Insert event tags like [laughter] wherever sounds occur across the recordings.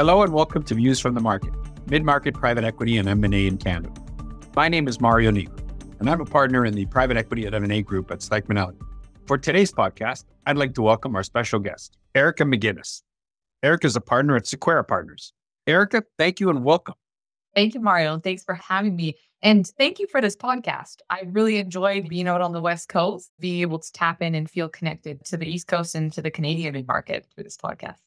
Hello and welcome to Views from the Market, mid-market private equity and M&A in Canada. My name is Mario Negro, and I'm a partner in the private equity and M&A group at Stikeman Elliott. For today's podcast, I'd like to welcome our special guest, Erica McGuinness. Erica is a partner at Sequeira Partners. Erica, thank you and welcome. Thank you, Mario. and Thanks for having me. And thank you for this podcast. I really enjoyed being out on the West Coast, being able to tap in and feel connected to the East Coast and to the Canadian market through this podcast.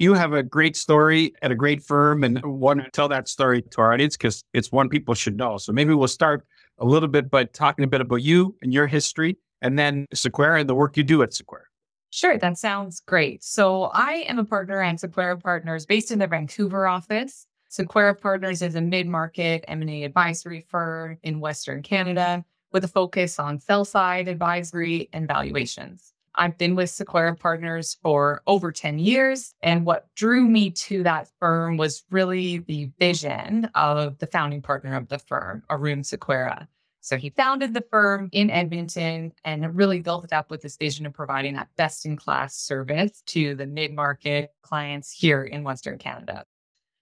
You have a great story at a great firm and mm-hmm. want to tell that story to our audience because it's one people should know. So maybe we'll start a little bit by talking a bit about you and your history and then Sequeira and the work you do at Sequeira. Sure, that sounds great. So I am a partner at Sequeira Partners based in the Vancouver office. Sequeira Partners is a mid-market M&A advisory firm in Western Canada with a focus on sell-side advisory and valuations. I've been with Sequeira Partners for over 10 years. And what drew me to that firm was really the vision of the founding partner of the firm, Arun Sequeira. So he founded the firm in Edmonton and really built it up with this vision of providing that best in class service to the mid market clients here in Western Canada.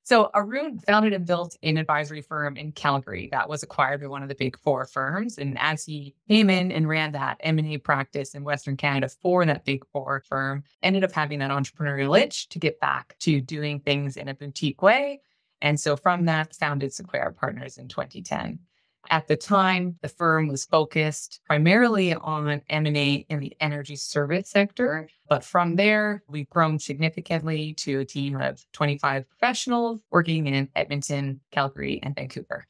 So Arun founded and built an advisory firm in Calgary that was acquired by one of the big four firms. And as he came in and ran that M&A practice in Western Canada for that big four firm, ended up having that entrepreneurial itch to get back to doing things in a boutique way. And so from that, founded Sequeira Partners in 2010. At the time, the firm was focused primarily on M&A in the energy service sector. But from there, we've grown significantly to a team of 25 professionals working in Edmonton, Calgary, and Vancouver.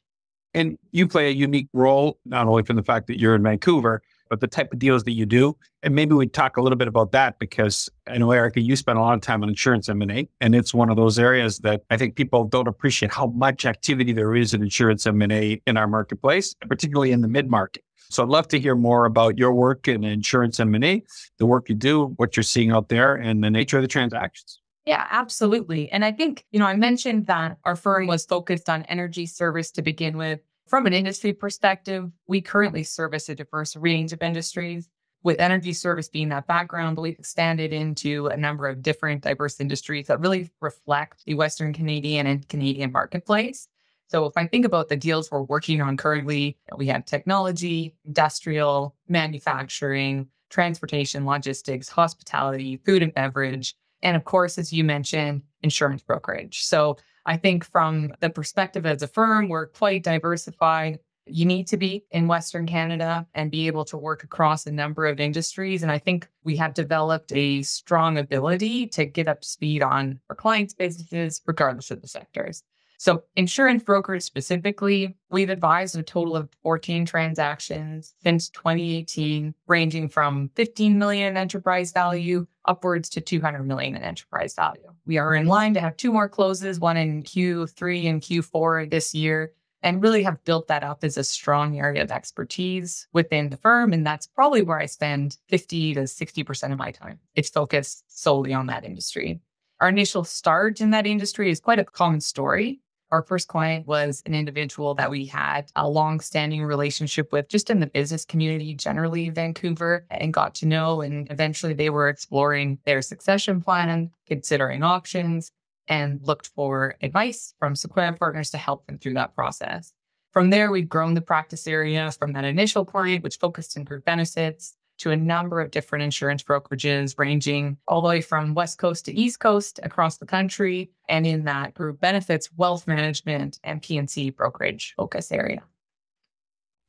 And you play a unique role, not only from the fact that you're in Vancouver, but the type of deals that you do. And maybe we talk a little bit about that because I know, Erica, you spend a lot of time on insurance M&A, and it's one of those areas that I think people don't appreciate how much activity there is in insurance M&A in our marketplace, particularly in the mid-market. So I'd love to hear more about your work in insurance M&A, the work you do, what you're seeing out there, and the nature of the transactions. Yeah, absolutely. And I think, you know, I mentioned that our firm was focused on energy service to begin with. From an industry perspective, we currently service a diverse range of industries. With energy service being that background, but we've expanded into a number of different diverse industries that really reflect the Western Canadian and Canadian marketplace. So if I think about the deals we're working on currently, we have technology, industrial, manufacturing, transportation, logistics, hospitality, food and beverage, and of course, as you mentioned, insurance brokerage. So I think from the perspective as a firm, we're quite diversified. You need to be in Western Canada and be able to work across a number of industries. And I think we have developed a strong ability to get up speed on our clients' businesses, regardless of the sectors. So, insurance brokers specifically, we've advised a total of 14 transactions since 2018, ranging from 15 million in enterprise value upwards to 200 million in enterprise value. We are in line to have two more closes, one in Q3 and Q4 this year, and really have built that up as a strong area of expertise within the firm. And that's probably where I spend 50 to 60% of my time. It's focused solely on that industry. Our initial start in that industry is quite a common story. Our first client was an individual that we had a long standing relationship with just in the business community, generally Vancouver, and got to know. And eventually they were exploring their succession plan, considering options, and looked for advice from Sequeira Partners to help them through that process. From there, we've grown the practice area from that initial client, which focused in group benefits, to a number of different insurance brokerages, ranging all the way from West Coast to East Coast across the country. And in that group benefits, wealth management, and P&C brokerage focus area.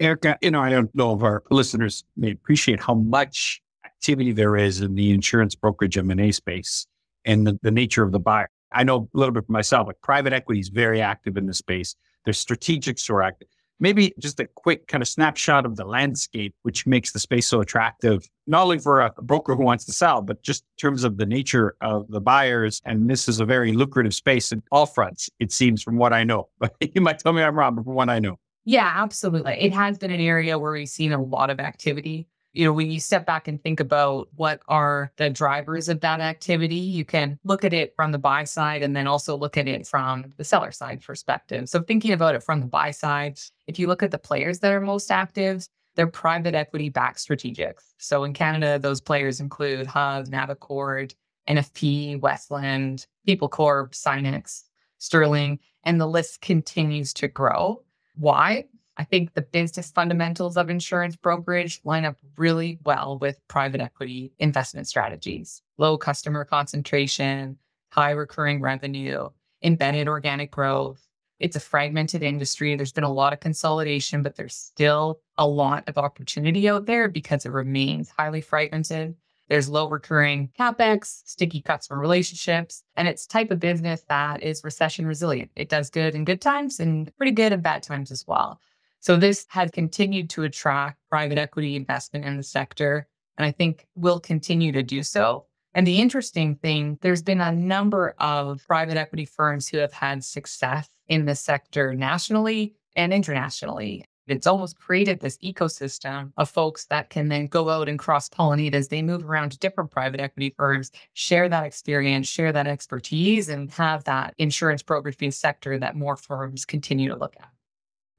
Erica, you know, I don't know if our listeners may appreciate how much activity there is in the insurance brokerage M&A space and the, the nature of the buyer. I know a little bit for myself, like private equity is very active in the space. There's strategics are active maybe just a quick kind of snapshot of the landscape, which makes the space so attractive, not only for a broker who wants to sell, but just in terms of the nature of the buyers. And this is a very lucrative space in all fronts, it seems, from what I know. [laughs] But you might tell me I'm wrong, but from what I know. Yeah, absolutely. It has been an area where we've seen a lot of activity you know, when you step back and think about what are the drivers of that activity, you can look at it from the buy side and then also look at it from the seller side perspective. So, thinking about it from the buy side, if you look at the players that are most active, they're private equity backed strategics. So, in Canada, those players include Hub, Navacord, NFP, Westland, PeopleCorp, Sinex, Sterling, and the list continues to grow. Why? I think the business fundamentals of insurance brokerage line up really well with private equity investment strategies. Low customer concentration, high recurring revenue, embedded organic growth. It's a fragmented industry. There's been a lot of consolidation, but there's still a lot of opportunity out there because it remains highly fragmented. There's low recurring capex, sticky customer relationships, and it's type of business that is recession resilient. It does good in good times and pretty good in bad times as well. So this has continued to attract private equity investment in the sector, and I think will continue to do so. And the interesting thing, there's been a number of private equity firms who have had success in the sector nationally and internationally. It's almost created this ecosystem of folks that can then go out and cross pollinate as they move around to different private equity firms, share that experience, share that expertise, and have that insurance brokerage sector that more firms continue to look at.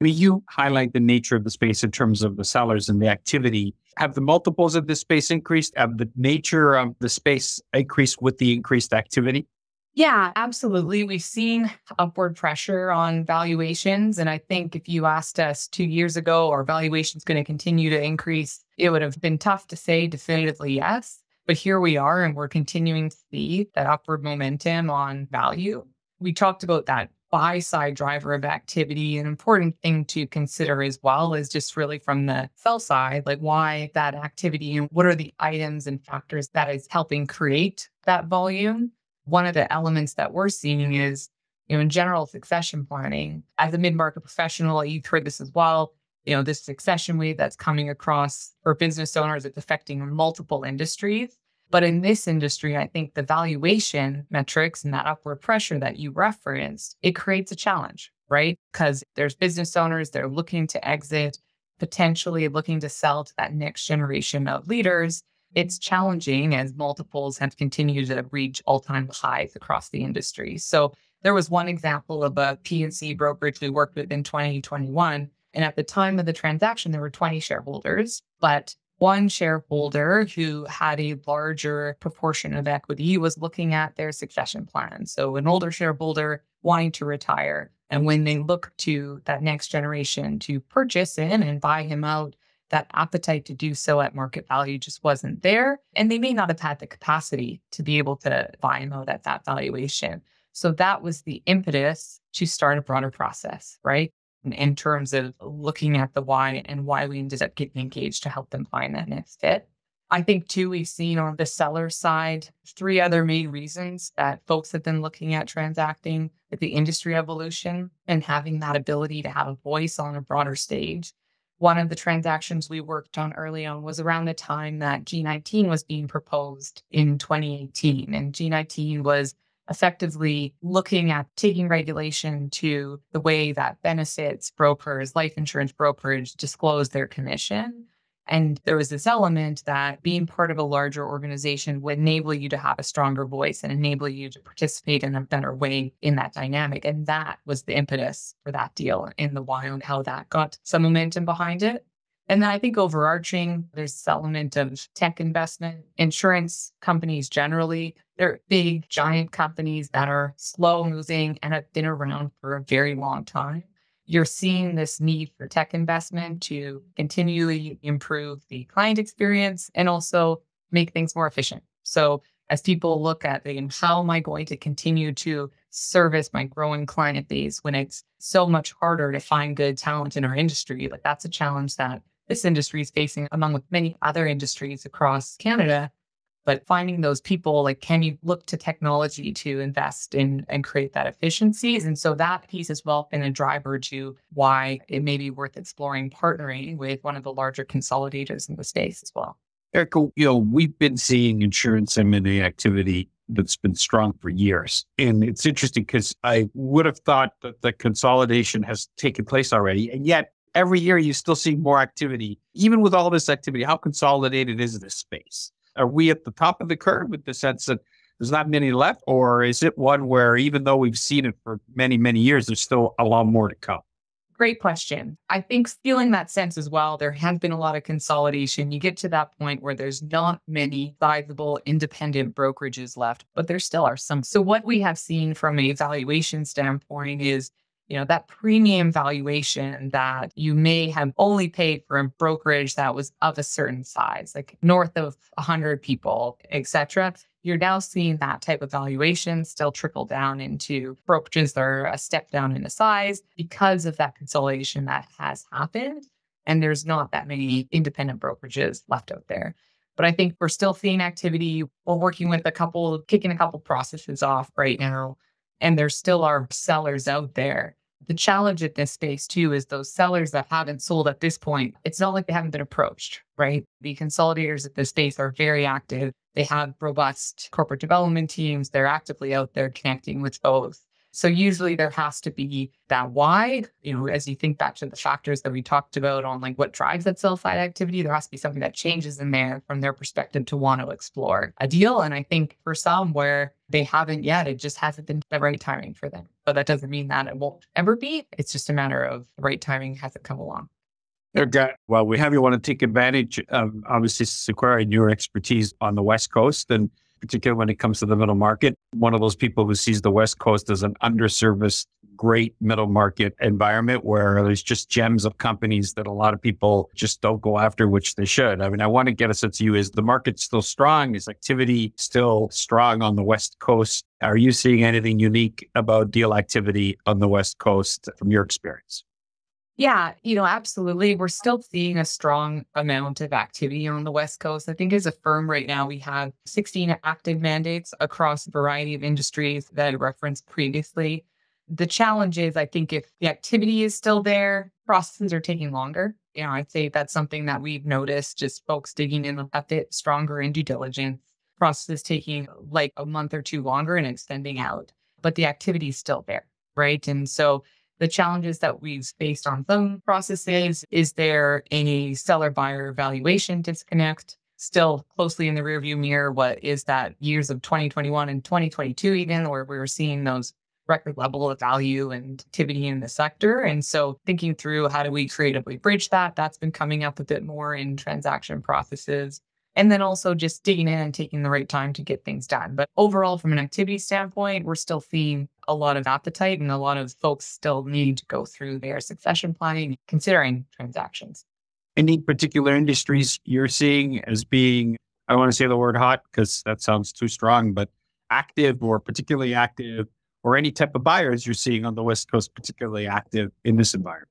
I mean, you highlight the nature of the space in terms of the sellers and the activity. Have the multiples of this space increased? Have the nature of the space increased with the increased activity? Yeah, absolutely. We've seen upward pressure on valuations. And I think if you asked us two years ago, are valuations going to continue to increase? It would have been tough to say definitively yes. But here we are, and we're continuing to see that upward momentum on value. We talked about that buy side driver of activity. An important thing to consider as well is just really from the sell side, like why that activity and what are the items and factors that is helping create that volume. One of the elements that we're seeing is, you know, in general succession planning, as a mid market professional, you've heard this as well. You know, this succession wave that's coming across for business owners, it's affecting multiple industries. But in this industry, I think the valuation metrics and that upward pressure that you referenced, it creates a challenge, right? Because there's business owners, they're looking to exit, potentially looking to sell to that next generation of leaders. It's challenging as multiples have continued to reach all-time highs across the industry. So there was one example of a P&C brokerage we worked with in 2021. And at the time of the transaction, there were 20 shareholders, but one shareholder who had a larger proportion of equity was looking at their succession plan. So, an older shareholder wanting to retire. And when they look to that next generation to purchase in and buy him out, that appetite to do so at market value just wasn't there. And they may not have had the capacity to be able to buy him out at that valuation. So that was the impetus to start a broader process, right? In terms of looking at the why and why we ended up getting engaged to help them find that next fit. I think too, we've seen on the seller side three other main reasons that folks have been looking at transacting with the industry evolution and having that ability to have a voice on a broader stage. One of the transactions we worked on early on was around the time that G19 was being proposed in 2018. And G19 was effectively looking at taking regulation to the way that benefits brokers, life insurance brokerage disclose their commission. And there was this element that being part of a larger organization would enable you to have a stronger voice and enable you to participate in a better way in that dynamic. And that was the impetus for that deal in the wild, how that got some momentum behind it. And then I think overarching, there's this element of tech investment. Insurance companies generally, they're big, giant companies that are slow moving and have been around for a very long time. You're seeing this need for tech investment to continually improve the client experience and also make things more efficient. So as people look at the, how am I going to continue to service my growing client base when it's so much harder to find good talent in our industry? Like that's a challenge that this industry is facing, among with many other industries across Canada. But finding those people, like, can you look to technology to invest in and create that efficiencies? And so that piece has well been a driver to why it may be worth exploring partnering with one of the larger consolidators in the space as well. Erica, you know, we've been seeing insurance M&A activity that's been strong for years. And it's interesting because I would have thought that the consolidation has taken place already. And yet every year you still see more activity. Even with all this activity, how consolidated is this space? Are we at the top of the curve with the sense that there's not many left? Or is it one where even though we've seen it for many, many years, there's still a lot more to come? Great question. I think feeling that sense as well, there has been a lot of consolidation. You get to that point where there's not many sizable independent brokerages left, but there still are some. So, what we have seen from a valuation standpoint is you know that premium valuation that you may have only paid for a brokerage that was of a certain size like north of 100 people etc you're now seeing that type of valuation still trickle down into brokerages that are a step down in the size because of that consolidation that has happened. And there's not that many independent brokerages left out there. But I think we're still seeing activity. We're working with a couple, kicking a couple processes off right now. And there still are sellers out there the challenge at this space too is those sellers that haven't sold at this point, it's not like they haven't been approached, right? The consolidators at this space are very active. They have robust corporate development teams. They're actively out there connecting with both so usually there has to be that why, you know, as you think back to the factors that we talked about on like what drives that sell side activity, there has to be something that changes in there from their perspective to want to explore a deal. And I think for some where they haven't yet, it just hasn't been the right timing for them. But that doesn't mean that it won't ever be. It's just a matter of the right timing hasn't come along. Okay. Well, we have you want to take advantage of obviously Sequeira and your expertise on the West Coast and particularly when it comes to the middle market. One of those people who sees the West Coast as an underserviced, great middle market environment where there's just gems of companies that a lot of people just don't go after, which they should. I mean, I want to get a sense of you is the market still strong? Is activity still strong on the West Coast? Are you seeing anything unique about deal activity on the West Coast from your experience? Yeah, you know, absolutely. We're still seeing a strong amount of activity on the West Coast. I think as a firm right now, we have 16 active mandates across a variety of industries that I referenced previously. The challenge is, I think, if the activity is still there, processes are taking longer. You know, I'd say that's something that we've noticed, just folks digging in a bit stronger in due diligence, processes taking like a month or two longer and extending out, but the activity is still there. Right. And so the challenges that we've faced on some processes is there any seller buyer valuation disconnect? Still closely in the rearview mirror, what is that years of 2021 and 2022, even where we were seeing those record level of value and activity in the sector. And so thinking through how do we creatively bridge that, that's been coming up a bit more in transaction processes. And then also just digging in and taking the right time to get things done. But overall, from an activity standpoint, we're still seeing a lot of appetite and a lot of folks still need to go through their succession planning, considering transactions. Any particular industries you're seeing as being, I want to say the word hot because that sounds too strong, but active or particularly active, or any type of buyers you're seeing on the West Coast particularly active in this environment?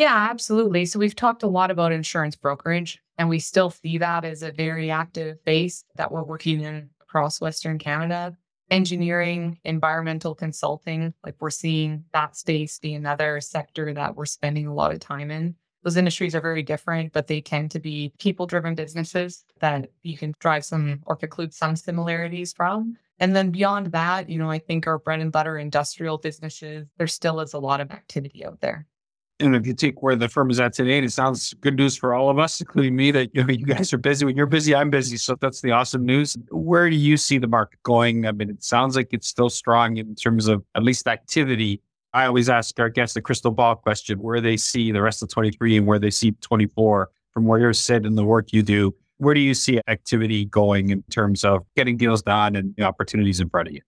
Yeah, absolutely. So we've talked a lot about insurance brokerage, and we still see that as a very active base that we're working in across Western Canada. Engineering, environmental consulting, like we're seeing that space be another sector that we're spending a lot of time in. Those industries are very different, but they tend to be people driven businesses that you can drive some or conclude some similarities from. And then beyond that, you know, I think our bread and butter industrial businesses, there still is a lot of activity out there and if you take where the firm is at today, and it sounds good news for all of us, including me, that you, know, you guys are busy. When you're busy, I'm busy. So that's the awesome news. Where do you see the market going? I mean, it sounds like it's still strong in terms of at least activity. I always ask our guests the crystal ball question, where they see the rest of 23 and where they see 24 from where you're sitting and the work you do. Where do you see activity going in terms of getting deals done and opportunities in front of you?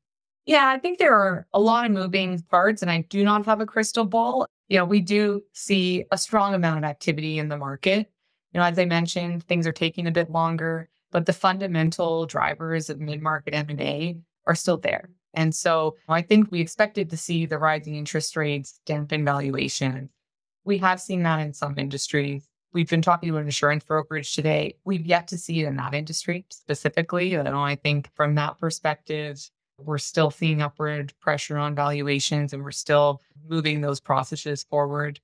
Yeah, I think there are a lot of moving parts, and I do not have a crystal ball you know, we do see a strong amount of activity in the market. You know, as I mentioned, things are taking a bit longer, but the fundamental drivers of mid-market M&A are still there. And so I think we expected to see the rising interest rates dampen valuation. We have seen that in some industries. We've been talking about insurance brokerage today. We've yet to see it in that industry specifically. Know, I think from that perspective, we're still seeing upward pressure on valuations and we're still moving those processes forward.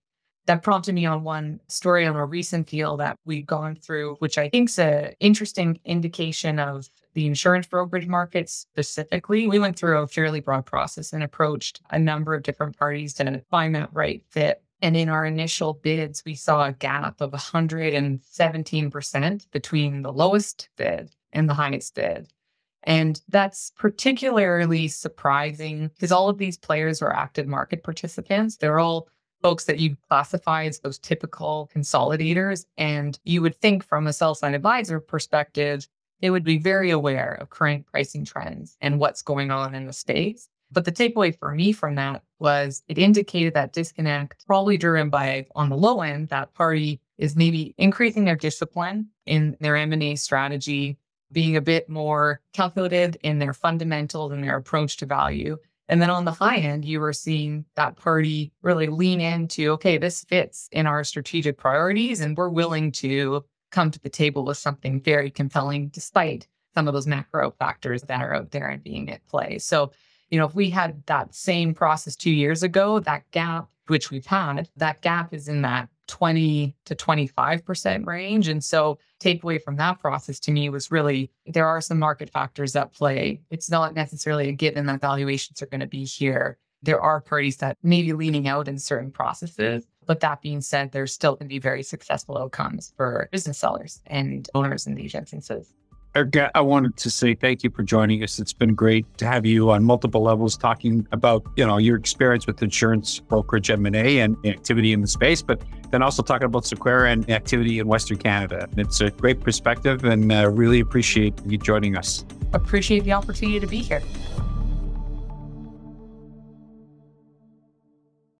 That prompted me on one story on a recent deal that we've gone through, which I think is an interesting indication of the insurance brokerage market specifically. We went through a fairly broad process and approached a number of different parties to find that right fit. And in our initial bids, we saw a gap of 117% between the lowest bid and the highest bid. And that's particularly surprising because all of these players are active market participants. They're all folks that you classify as those typical consolidators. And you would think from a sell side advisor perspective, they would be very aware of current pricing trends and what's going on in the space. But the takeaway for me from that was it indicated that disconnect, probably driven by on the low end, that party is maybe increasing their discipline in their M&A strategy, being a bit more calculated in their fundamentals and their approach to value. And then on the high end, you were seeing that party really lean into, okay, this fits in our strategic priorities, and we're willing to come to the table with something very compelling, despite some of those macro factors that are out there and being at play. So, you know, if we had that same process two years ago, that gap, which we've had, that gap is in that 20 to 25% range. And so, takeaway from that process to me was really there are some market factors at play. It's not necessarily a given that valuations are going to be here. There are parties that may be leaning out in certain processes. But that being said, there's still going to be very successful outcomes for business sellers and owners in these instances. Erica, I wanted to say thank you for joining us. It's been great to have you on multiple levels talking about, you know, your experience with insurance brokerage M&A and activity in the space, but then also talking about Sequeira and activity in Western Canada. It's a great perspective and uh, really appreciate you joining us. Appreciate the opportunity to be here.